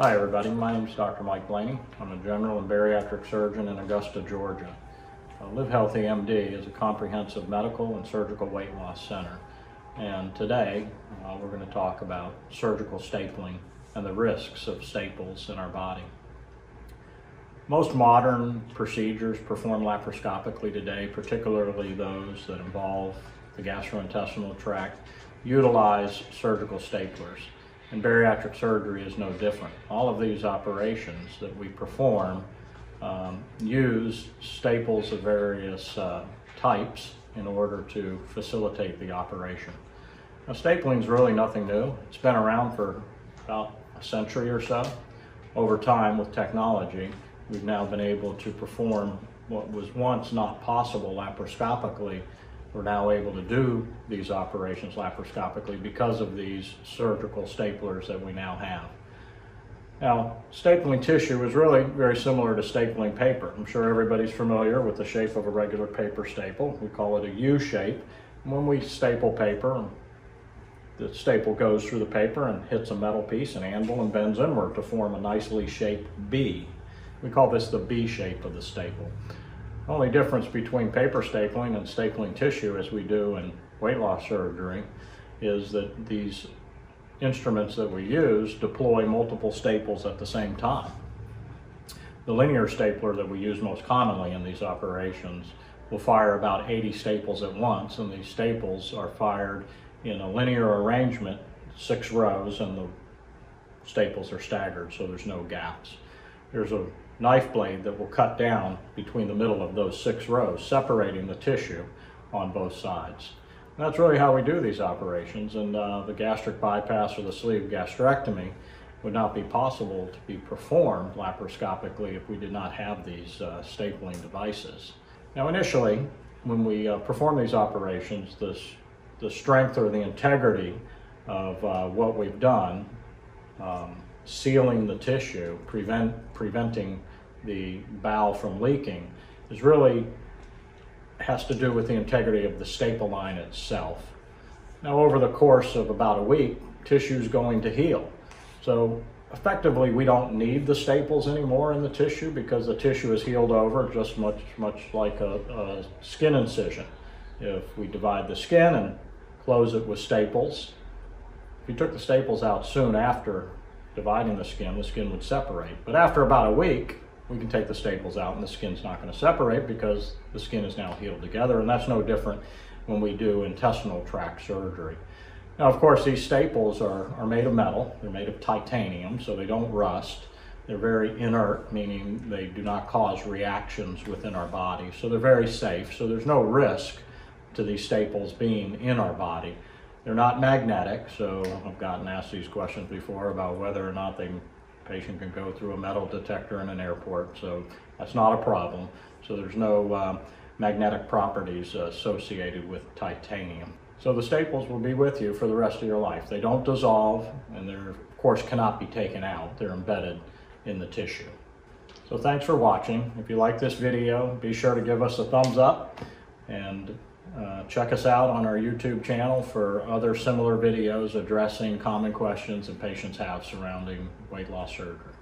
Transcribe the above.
Hi, everybody. My name is Dr. Mike Blaney. I'm a general and bariatric surgeon in Augusta, Georgia. Uh, Live Healthy MD is a comprehensive medical and surgical weight loss center. And today, uh, we're going to talk about surgical stapling and the risks of staples in our body. Most modern procedures performed laparoscopically today, particularly those that involve the gastrointestinal tract, utilize surgical staplers. And bariatric surgery is no different. All of these operations that we perform um, use staples of various uh, types in order to facilitate the operation. Now, stapling is really nothing new. It's been around for about a century or so. Over time, with technology, we've now been able to perform what was once not possible laparoscopically we're now able to do these operations laparoscopically because of these surgical staplers that we now have. Now, stapling tissue is really very similar to stapling paper. I'm sure everybody's familiar with the shape of a regular paper staple. We call it a U shape. When we staple paper, the staple goes through the paper and hits a metal piece, an anvil, and bends inward to form a nicely shaped B. We call this the B shape of the staple. Only difference between paper stapling and stapling tissue as we do in weight loss surgery is that these instruments that we use deploy multiple staples at the same time. The linear stapler that we use most commonly in these operations will fire about 80 staples at once and these staples are fired in a linear arrangement, six rows, and the staples are staggered so there's no gaps. There's a knife blade that will cut down between the middle of those six rows, separating the tissue on both sides. And that's really how we do these operations, and uh, the gastric bypass or the sleeve gastrectomy would not be possible to be performed laparoscopically if we did not have these uh, stapling devices. Now initially, when we uh, perform these operations, this, the strength or the integrity of uh, what we've done um, sealing the tissue, prevent, preventing the bowel from leaking, is really has to do with the integrity of the staple line itself. Now, over the course of about a week, tissue is going to heal. So effectively, we don't need the staples anymore in the tissue because the tissue is healed over just much, much like a, a skin incision. If we divide the skin and close it with staples, if you took the staples out soon after dividing the skin, the skin would separate. But after about a week, we can take the staples out and the skin's not going to separate because the skin is now healed together. And that's no different when we do intestinal tract surgery. Now, of course, these staples are, are made of metal. They're made of titanium, so they don't rust. They're very inert, meaning they do not cause reactions within our body. So they're very safe. So there's no risk to these staples being in our body. They're not magnetic, so I've gotten asked these questions before about whether or not the patient can go through a metal detector in an airport, so that's not a problem. So there's no uh, magnetic properties associated with titanium. So the staples will be with you for the rest of your life. They don't dissolve and they're of course cannot be taken out. They're embedded in the tissue. So thanks for watching. If you like this video, be sure to give us a thumbs up and uh, check us out on our YouTube channel for other similar videos addressing common questions that patients have surrounding weight loss surgery.